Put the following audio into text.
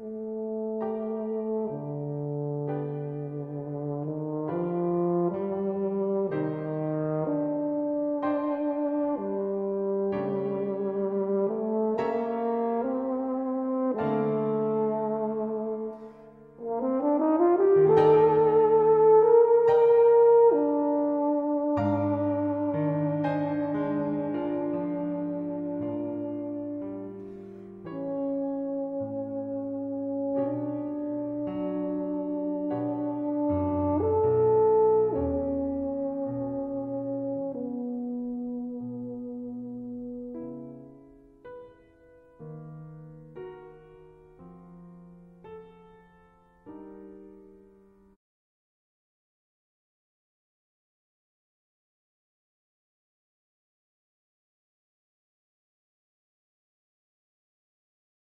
Oh.